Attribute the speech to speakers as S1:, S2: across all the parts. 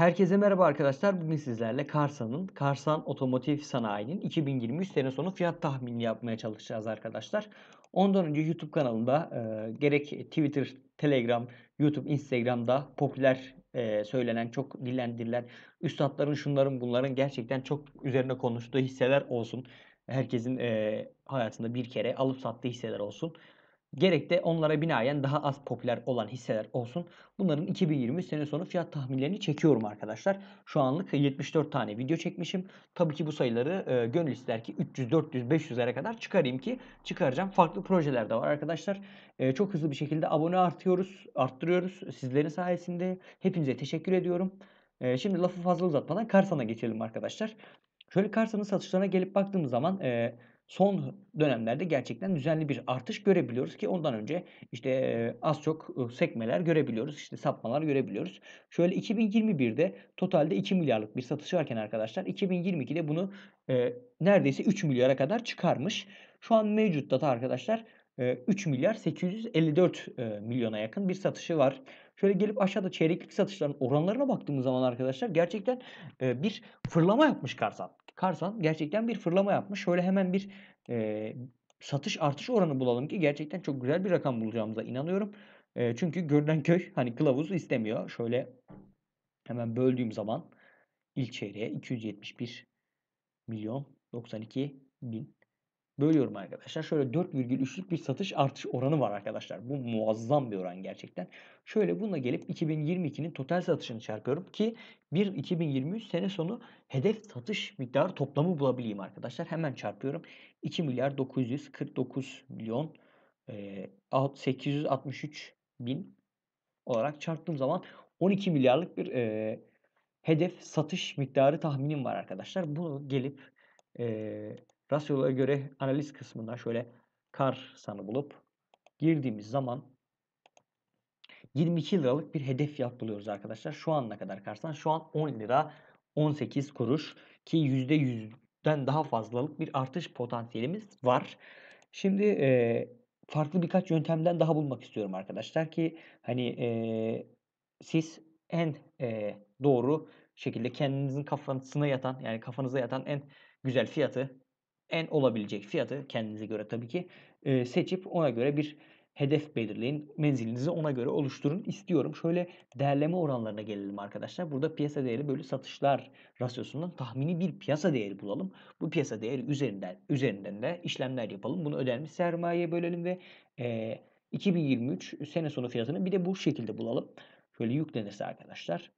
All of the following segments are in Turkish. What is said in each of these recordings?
S1: Herkese merhaba arkadaşlar. Bugün sizlerle Karsan'ın, Karsan Otomotiv Sanayi'nin 2023 sene sonu fiyat tahmini yapmaya çalışacağız arkadaşlar. Ondan önce YouTube kanalında e, gerek Twitter, Telegram, YouTube, Instagram'da popüler e, söylenen, çok dillendirilen üstadların, şunların, bunların gerçekten çok üzerine konuştuğu hisseler olsun. Herkesin e, hayatında bir kere alıp sattığı hisseler olsun. Gerek de onlara binaen daha az popüler olan hisseler olsun. Bunların 2023 sene sonu fiyat tahminlerini çekiyorum arkadaşlar. Şu anlık 74 tane video çekmişim. Tabii ki bu sayıları e, gönül ister ki 300, 400, 500'lere kadar çıkarayım ki çıkaracağım. Farklı projeler de var arkadaşlar. E, çok hızlı bir şekilde abone artıyoruz, arttırıyoruz sizlerin sayesinde. Hepinize teşekkür ediyorum. E, şimdi lafı fazla uzatmadan Karsan'a geçelim arkadaşlar. Şöyle Karsan'ın satışlarına gelip baktığımız zaman e, son dönemlerde gerçekten düzenli bir artış görebiliyoruz ki ondan önce işte az çok sekmeler görebiliyoruz. işte sapmalar görebiliyoruz. Şöyle 2021'de totalde 2 milyarlık bir satış varken arkadaşlar 2022'de bunu neredeyse 3 milyara kadar çıkarmış. Şu an mevcut data arkadaşlar 3 milyar 854 milyona yakın bir satışı var. Şöyle gelip aşağıda çeyreklik satışların oranlarına baktığımız zaman arkadaşlar gerçekten bir fırlama yapmış Karsan. Karsan gerçekten bir fırlama yapmış. Şöyle hemen bir e, satış artış oranı bulalım ki gerçekten çok güzel bir rakam bulacağımıza inanıyorum. E, çünkü görünen köy hani kılavuz istemiyor. Şöyle hemen böldüğüm zaman ilk çeyreğe 271 milyon 92 bin bölüyorum arkadaşlar. Şöyle 4,3'lük bir satış artış oranı var arkadaşlar. Bu muazzam bir oran gerçekten. Şöyle bununla gelip 2022'nin total satışını çarpıyorum ki bir 2023 sene sonu hedef satış miktarı toplamı bulabileyim arkadaşlar. Hemen çarpıyorum. 2 milyar 949 milyon 863 bin olarak çarptığım zaman 12 milyarlık bir e, hedef satış miktarı tahminim var arkadaşlar. Bunu gelip e, Rasyolara göre analiz kısmından şöyle kar sanı bulup girdiğimiz zaman 22 liralık bir hedef fiyat buluyoruz arkadaşlar. Şu an ne kadar karsan? Şu an 10 lira 18 kuruş ki %100'den daha fazlalık bir artış potansiyelimiz var. Şimdi e, farklı birkaç yöntemden daha bulmak istiyorum arkadaşlar ki hani e, siz en e, doğru şekilde kendinizin kafasına yatan yani kafanıza yatan en güzel fiyatı en olabilecek fiyatı kendinize göre tabii ki e, seçip ona göre bir hedef belirleyin. Menzilinizi ona göre oluşturun istiyorum. Şöyle değerleme oranlarına gelelim arkadaşlar. Burada piyasa değeri böyle satışlar rasyosundan tahmini bir piyasa değeri bulalım. Bu piyasa değeri üzerinden üzerinden de işlemler yapalım. Bunu ödenmiş sermayeye bölelim ve e, 2023 sene sonu fiyatını bir de bu şekilde bulalım. Şöyle yüklenirse arkadaşlar.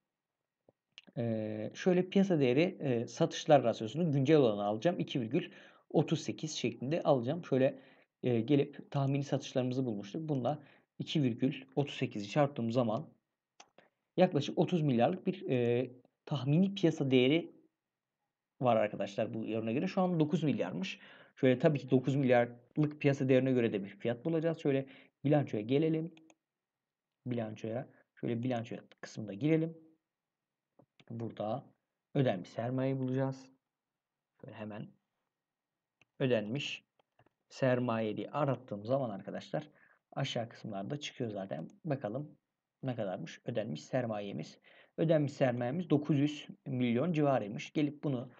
S1: Ee, şöyle piyasa değeri e, satışlar rasyosunu güncel olanı alacağım. 2, 38 şeklinde alacağım. Şöyle e, gelip tahmini satışlarımızı bulmuştuk. Bununla 2,38'i çarptığım zaman yaklaşık 30 milyarlık bir e, tahmini piyasa değeri var arkadaşlar bu yoruna göre. Şu an 9 milyarmış. Şöyle tabii ki 9 milyarlık piyasa değerine göre de bir fiyat bulacağız. Şöyle bilançoya gelelim. Bilançoya şöyle bilançoya kısmında girelim. Burada ödenmiş sermaye bulacağız. Şöyle hemen ödenmiş sermaye diye arattığım zaman arkadaşlar aşağı kısımlarda çıkıyor zaten. Bakalım ne kadarmış ödenmiş sermayemiz. Ödenmiş sermayemiz 900 milyon civarıymış. Gelip bunu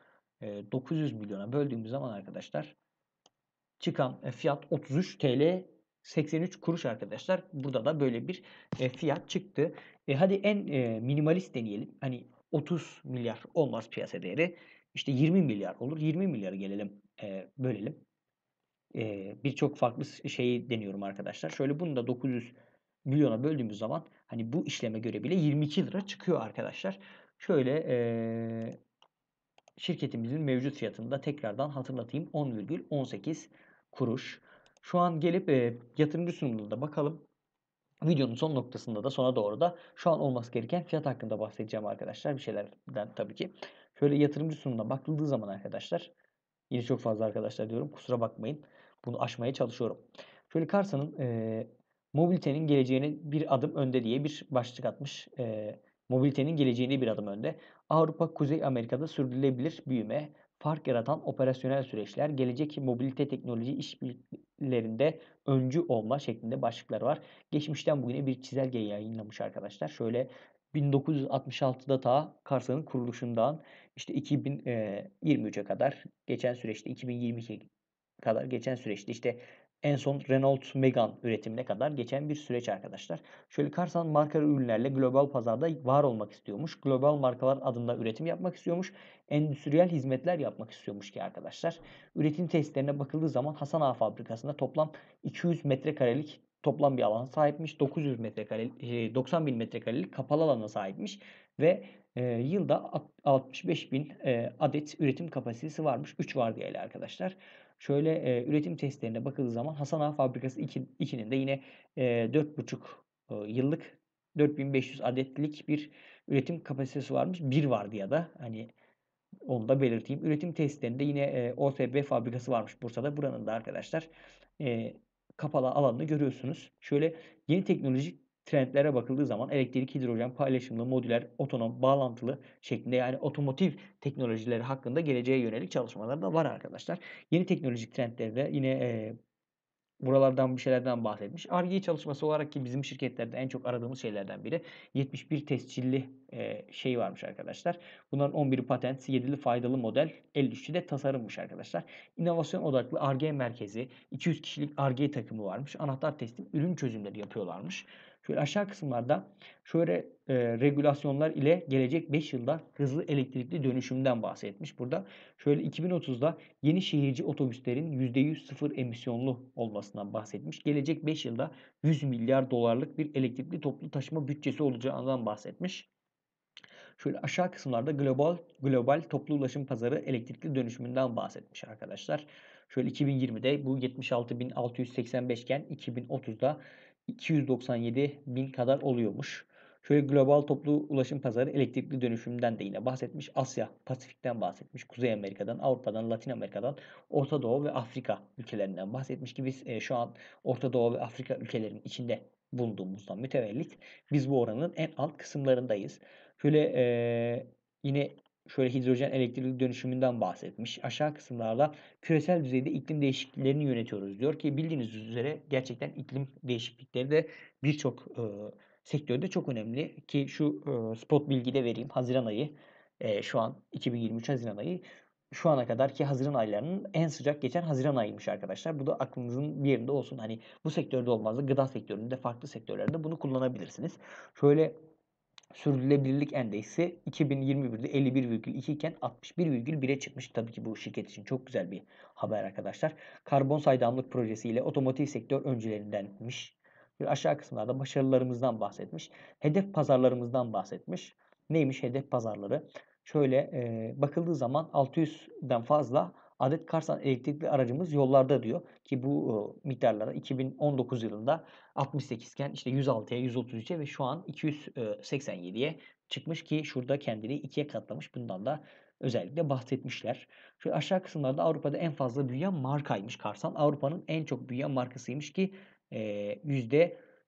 S1: 900 milyona böldüğümüz zaman arkadaşlar çıkan fiyat 33 TL 83 kuruş arkadaşlar. Burada da böyle bir fiyat çıktı. E hadi en minimalist deneyelim. Hani 30 milyar olmaz piyasa değeri. İşte 20 milyar olur. 20 milyar gelelim e, bölelim. E, Birçok farklı şeyi deniyorum arkadaşlar. Şöyle bunu da 900 milyona böldüğümüz zaman hani bu işleme göre bile 22 lira çıkıyor arkadaşlar. Şöyle e, şirketimizin mevcut fiyatını da tekrardan hatırlatayım. 10,18 kuruş. Şu an gelip e, yatırımcı sunumuna da bakalım. Videonun son noktasında da sona doğru da şu an olması gereken fiyat hakkında bahsedeceğim arkadaşlar. Bir şeylerden tabii ki. Şöyle yatırımcı sunumuna bakıldığı zaman arkadaşlar Yine çok fazla arkadaşlar diyorum. Kusura bakmayın. Bunu aşmaya çalışıyorum. Şöyle Karsa'nın e, mobilitenin geleceğine bir adım önde diye bir başlık atmış. E, mobilitenin geleceğine bir adım önde. Avrupa, Kuzey Amerika'da sürdürülebilir büyüme, fark yaratan operasyonel süreçler, gelecek mobilite teknoloji işbirliklerinde öncü olma şeklinde başlıklar var. Geçmişten bugüne bir çizelge yayınlamış arkadaşlar. Şöyle 1966'da ta Karsan'ın kuruluşundan işte 2023'e kadar geçen süreçte 2022 kadar geçen süreçte işte en son Renault Megane üretimine kadar geçen bir süreç arkadaşlar. Şöyle Karsan markalı ürünlerle global pazarda var olmak istiyormuş. Global markalar adında üretim yapmak istiyormuş. Endüstriyel hizmetler yapmak istiyormuş ki arkadaşlar. Üretim testlerine bakıldığı zaman Hasan Ağa fabrikasında toplam 200 metrekarelik toplam bir alana sahipmiş. 900 metrekare, 90 bin metrekarelik kapalı alana sahipmiş ve e, yılda 65 bin e, adet üretim kapasitesi varmış. 3 vardiyayla arkadaşlar. Şöyle e, üretim testlerine bakıldığı zaman Hasan Ağa Fabrikası 2'nin de yine e, 4,5 e, yıllık 4500 adetlik bir üretim kapasitesi varmış. Bir vardiyada hani onu da belirteyim. Üretim testlerinde yine e, OSB fabrikası varmış Bursa'da. Buranın da arkadaşlar e, kapalı alanını görüyorsunuz. Şöyle yeni teknolojik trendlere bakıldığı zaman elektrik, hidrojen, paylaşımlı, modüler, otonom, bağlantılı şeklinde yani otomotiv teknolojileri hakkında geleceğe yönelik çalışmalar da var arkadaşlar. Yeni teknolojik trendlerde yine e, buralardan bir şeylerden bahsetmiş. Ar-Ge çalışması olarak ki bizim şirketlerde en çok aradığımız şeylerden biri 71 tescilli e, şey varmış arkadaşlar. Bunların 11'i patent, 7'li faydalı model, 53'ü de tasarımmış arkadaşlar. İnovasyon odaklı Ar-Ge merkezi, 200 kişilik Ar-Ge takımı varmış. Anahtar teslim ürün çözümleri yapıyorlarmış. Şöyle aşağı kısımlarda şöyle e, regülasyonlar ile gelecek 5 yılda hızlı elektrikli dönüşümden bahsetmiş. Burada şöyle 2030'da yeni şehirci otobüslerin %100 sıfır emisyonlu olmasından bahsetmiş. Gelecek 5 yılda 100 milyar dolarlık bir elektrikli toplu taşıma bütçesi olacağından bahsetmiş. Şöyle aşağı kısımlarda global global toplu ulaşım pazarı elektrikli dönüşümünden bahsetmiş arkadaşlar. Şöyle 2020'de bu 76.685 iken 2030'da 297 bin kadar oluyormuş. Şöyle global toplu ulaşım pazarı elektrikli dönüşümden de yine bahsetmiş. Asya, Pasifik'ten bahsetmiş. Kuzey Amerika'dan, Avrupa'dan, Latin Amerika'dan, Orta Doğu ve Afrika ülkelerinden bahsetmiş ki biz e, şu an Orta Doğu ve Afrika ülkelerinin içinde bulunduğumuzdan mütevellit biz bu oranın en alt kısımlarındayız. Şöyle e, yine şöyle hidrojen elektrikli dönüşümünden bahsetmiş. Aşağı kısımlarda küresel düzeyde iklim değişikliklerini yönetiyoruz diyor ki bildiğiniz üzere gerçekten iklim değişiklikleri de birçok e, sektörde çok önemli ki şu e, spot bilgi de vereyim. Haziran ayı e, şu an 2023 Haziran ayı şu ana kadar ki Haziran aylarının en sıcak geçen Haziran ayıymış arkadaşlar. Bu da aklınızın bir yerinde olsun. Hani bu sektörde olmaz da gıda sektöründe farklı sektörlerde bunu kullanabilirsiniz. Şöyle sürdürülebilirlik endeksi 2021'de 51,2 iken 61,1'e çıkmış. Tabii ki bu şirket için çok güzel bir haber arkadaşlar. Karbon saydamlık projesiyle otomotiv sektör öncülerindenmiş. Bir aşağı kısımlarda başarılarımızdan bahsetmiş. Hedef pazarlarımızdan bahsetmiş. Neymiş hedef pazarları? Şöyle e, bakıldığı zaman 600'den fazla adet Karsan elektrikli aracımız yollarda diyor ki bu e, miktarlara 2019 yılında 68 iken işte 106'ya 133'e ve şu an 287'ye çıkmış ki şurada kendini ikiye katlamış. Bundan da özellikle bahsetmişler. Şu aşağı kısımlarda Avrupa'da en fazla büyüyen markaymış Karsan. Avrupa'nın en çok büyüyen markasıymış ki e,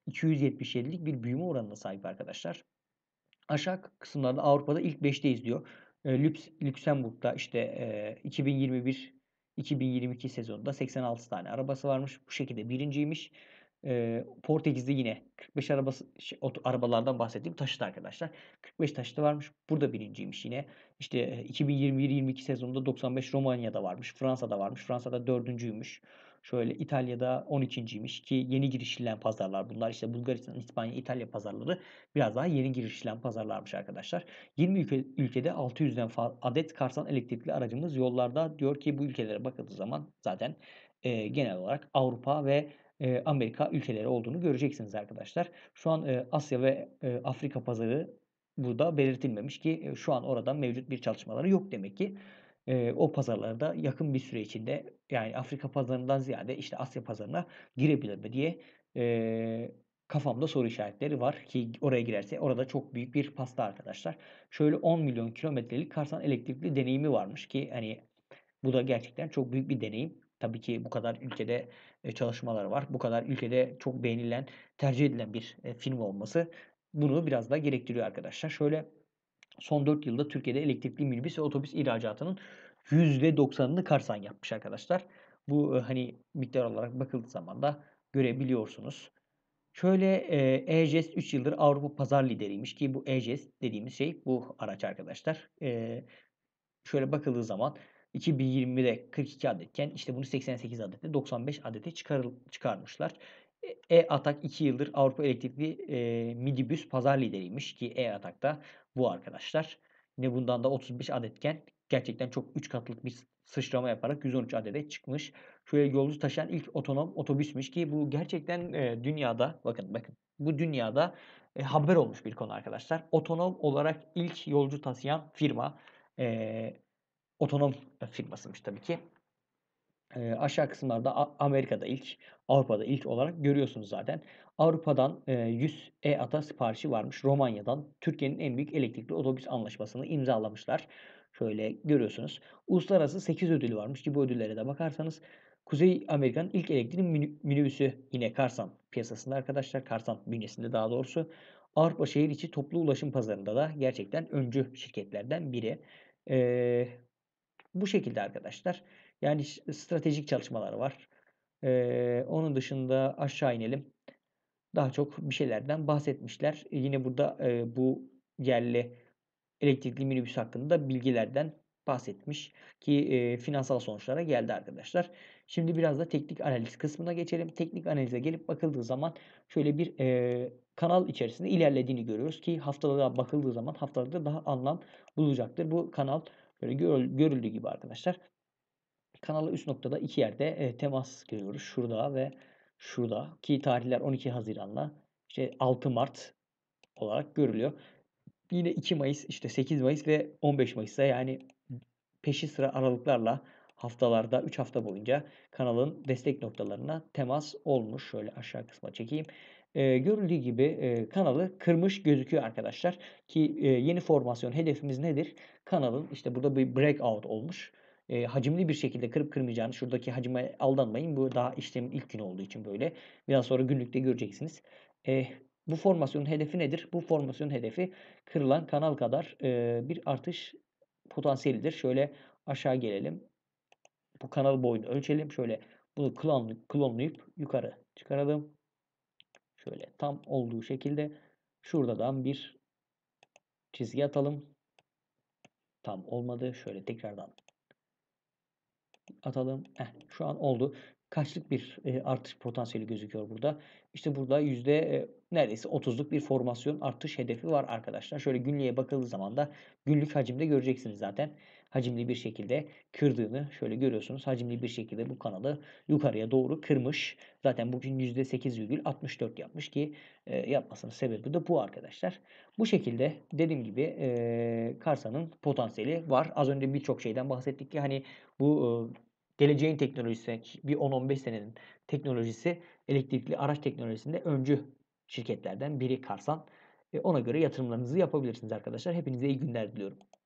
S1: %277'lik bir büyüme oranına sahip arkadaşlar. Aşağı kısımlarda Avrupa'da ilk 5'teyiz diyor. Lüks, Lüksemburg'da işte e, 2021 2022 sezonunda 86 tane arabası varmış. Bu şekilde birinciymiş. E, Portekiz'de yine 45 arabası şey, arabalardan bahsettiğim taşıt arkadaşlar. 45 taşıtı varmış. Burada birinciymiş yine. İşte 2021-22 sezonunda 95 Romanya'da varmış. Fransa'da varmış. Fransa'da dördüncüymüş. Şöyle İtalya'da 12.ymiş ki yeni girişilen pazarlar bunlar. işte Bulgaristan, İspanya, İtalya pazarları biraz daha yeni girişilen pazarlarmış arkadaşlar. 20 ülke, ülkede 600'den adet Karsan elektrikli aracımız yollarda diyor ki bu ülkelere bakıldığı zaman zaten e, genel olarak Avrupa ve e, Amerika ülkeleri olduğunu göreceksiniz arkadaşlar. Şu an e, Asya ve e, Afrika pazarı burada belirtilmemiş ki e, şu an orada mevcut bir çalışmaları yok demek ki e, o pazarlarda yakın bir süre içinde yani Afrika pazarından ziyade işte Asya pazarına girebilir mi diye e, kafamda soru işaretleri var ki oraya girerse orada çok büyük bir pasta arkadaşlar. Şöyle 10 milyon kilometrelik Karsan elektrikli deneyimi varmış ki hani bu da gerçekten çok büyük bir deneyim. Tabii ki bu kadar ülkede çalışmalar var. Bu kadar ülkede çok beğenilen, tercih edilen bir film olması bunu biraz daha gerektiriyor arkadaşlar. Şöyle son 4 yılda Türkiye'de elektrikli minibüs ve otobüs ihracatının %90'ını Karsan yapmış arkadaşlar. Bu hani miktar olarak bakıldığı zaman da görebiliyorsunuz. Şöyle, e-Jest 3 yıldır Avrupa pazar lideriymiş ki bu e-Jest dediğimiz şey bu araç arkadaşlar. Eee, şöyle bakıldığı zaman 2020'de 42 adetken işte bunu 88 adete, 95 adete çıkarıl çıkarmışlar. E e-Atak 2 yıldır Avrupa elektrikli, eee, minibüs pazar lideriymiş ki e-Atak da bu arkadaşlar. Yine bundan da 35 adetken gerçekten çok 3 katlık bir sıçrama yaparak 113 adede çıkmış. Şöyle yolcu taşıyan ilk otonom otobüsmüş ki bu gerçekten, eee, dünyada bakın, bakın bu dünyada, eee, haber olmuş bir konu arkadaşlar. Otonom olarak ilk yolcu taşıyan firma, eee, otonom firmasıymış tabii ki. Eee, aşağı kısımlarda Amerika'da ilk, Avrupa'da ilk olarak görüyorsunuz zaten. Avrupa'dan, eee, 100 e-Ata siparişi varmış. Romanya'dan Türkiye'nin en büyük elektrikli otobüs anlaşmasını imzalamışlar. Şöyle görüyorsunuz. Uluslararası 8 ödülü varmış ki bu ödüllere de bakarsanız Kuzey Amerika'nın ilk elektrikli mini minibüsü yine Karsan piyasasında arkadaşlar. Karsan bünyesinde daha doğrusu. Avrupa şehir içi toplu ulaşım pazarında da gerçekten öncü şirketlerden biri. Eee, bu şekilde arkadaşlar. Yani stratejik çalışmaları var. Eee, onun dışında aşağı inelim. Daha çok bir şeylerden bahsetmişler. E, yine burada, eee, bu yerli elektrikli minibüs hakkında bilgilerden bahsetmiş ki, eee, finansal sonuçlara geldi arkadaşlar. Şimdi biraz da teknik analiz kısmına geçelim. Teknik analize gelip bakıldığı zaman şöyle bir, eee, kanal içerisinde ilerlediğini görüyoruz ki haftalığa bakıldığı zaman haftalıkta daha anlam bulacaktır. Bu kanal böyle görül görüldüğü gibi arkadaşlar. Kanala üst noktada iki yerde, eee, temas görüyoruz. Şurada ve şurada ki tarihler 12 Haziran'la işte 6 Mart olarak görülüyor. Yine 2 Mayıs, işte 8 Mayıs ve 15 Mayıs'ta yani peşi sıra aralıklarla haftalarda 3 hafta boyunca kanalın destek noktalarına temas olmuş. Şöyle aşağı kısma çekeyim. Eee, görüldüğü gibi, eee, kanalı kırmış gözüküyor arkadaşlar ki, eee, yeni formasyon hedefimiz nedir? Kanalın işte burada bir breakout olmuş. Eee, hacimli bir şekilde kırıp kırmayacağını şuradaki hacime aldanmayın. Bu daha işlemin ilk günü olduğu için böyle. Biraz sonra günlükte göreceksiniz. Eee, bu formasyonun hedefi nedir? Bu formasyonun hedefi kırılan kanal kadar, eee, bir artış potansiyelidir. Şöyle aşağı gelelim. Bu kanal boyunu ölçelim. Şöyle bunu klonlu klonlayıp yukarı çıkaralım. Şöyle tam olduğu şekilde şuradan bir çizgi atalım. Tam olmadı. Şöyle tekrardan atalım. Heh, şu an oldu. Kaçlık bir, eee, artış potansiyeli gözüküyor burada? İşte burada yüzde, eee, neredeyse 30'luk bir formasyon artış hedefi var arkadaşlar. Şöyle günlüğe bakıldığı zaman da günlük hacimde göreceksiniz zaten. Hacimli bir şekilde kırdığını şöyle görüyorsunuz. Hacimli bir şekilde bu kanalı yukarıya doğru kırmış. Zaten bugün %8,64 yapmış ki, eee, yapmasının sebebi de bu arkadaşlar. Bu şekilde dediğim gibi, eee, Karsa'nın potansiyeli var. Az önce birçok şeyden bahsettik ki hani bu, ııı, geleceğin teknolojisi, bir 10-15 senenin teknolojisi elektrikli araç teknolojisinde öncü şirketlerden biri Karsan. Eee, ona göre yatırımlarınızı yapabilirsiniz arkadaşlar. Hepinize iyi günler diliyorum.